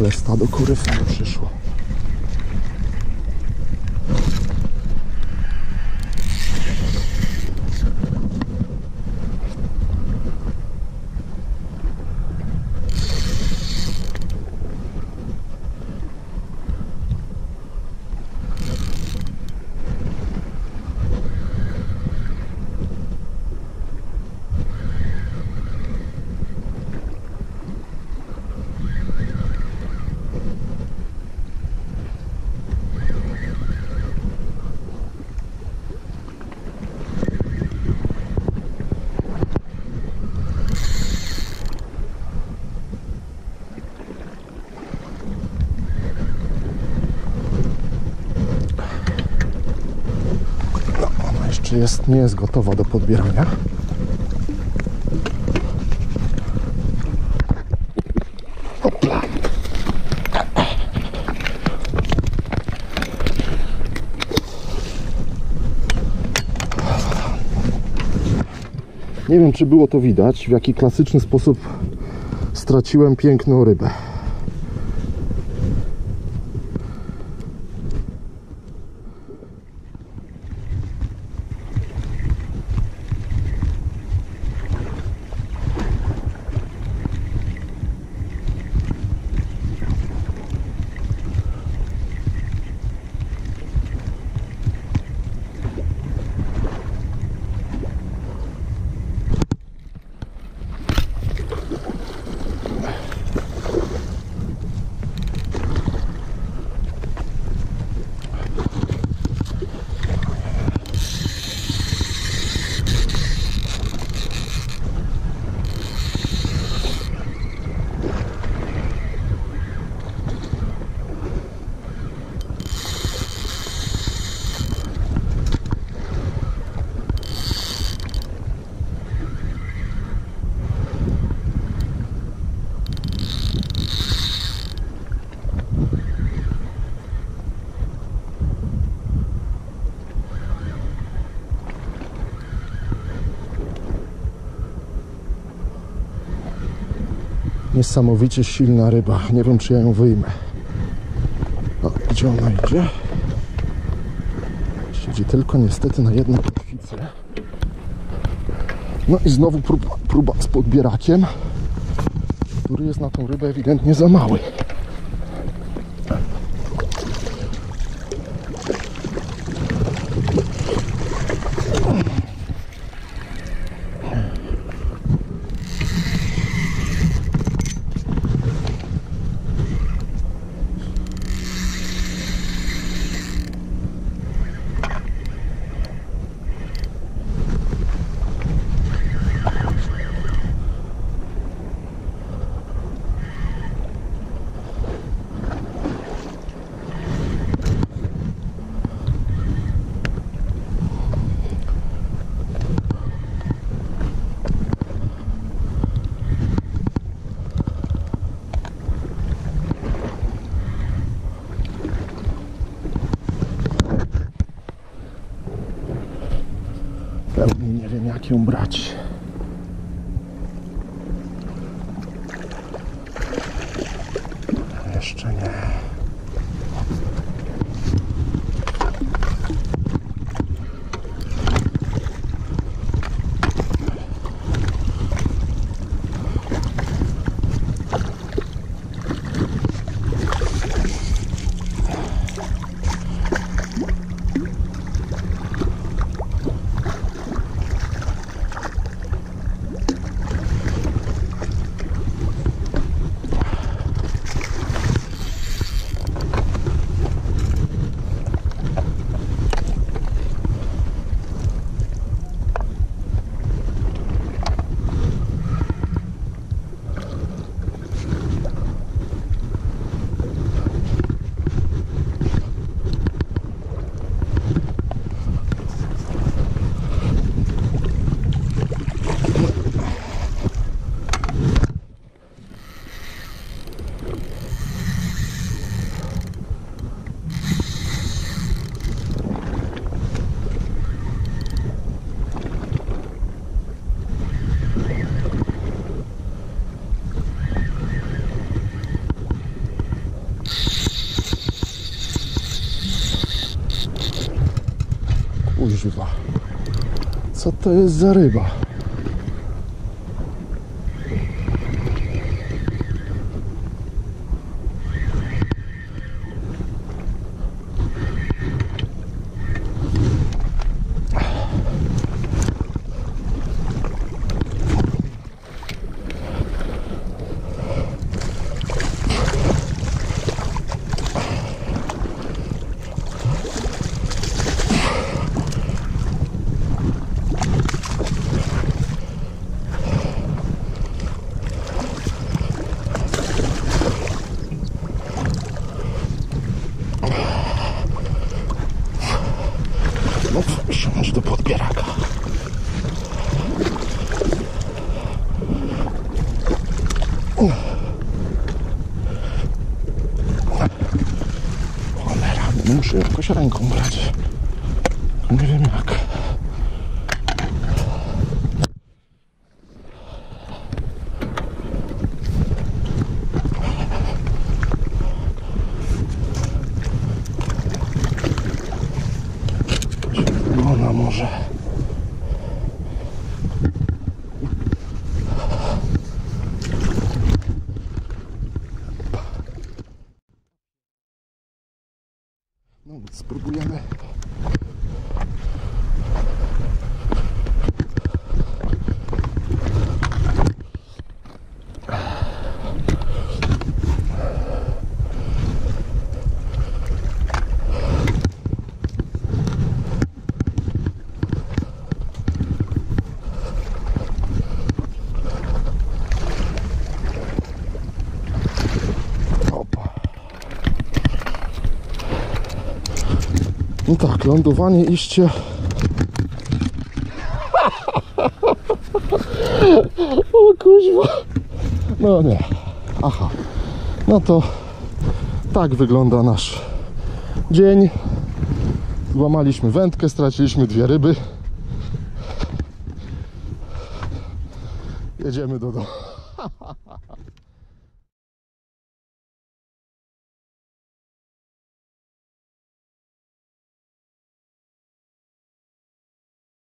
Ale stado kuryf przyszło. No, jest, nie jest gotowa do podbierania. Nie wiem, czy było to widać, w jaki klasyczny sposób straciłem piękną rybę. Niesamowicie silna ryba. Nie wiem, czy ja ją wyjmę. O, gdzie ona idzie? Siedzi tylko niestety na jednej kotwicy. No i znowu próba, próba z podbierakiem, który jest na tą rybę ewidentnie za mały. Pełni nie wiem jak ją brać. Jeszcze nie. Kuźwa. Co to jest za ryba? No wsiądź do podbieraka. Cholera, muszę jakoś ręką brać. Nie wiem jak. Ona może. No nic, spróbujemy. No tak, lądowanie iście. O kuźwa. No nie. Aha. No to tak wygląda nasz dzień. Złamaliśmy wędkę, straciliśmy dwie ryby. Jedziemy do domu.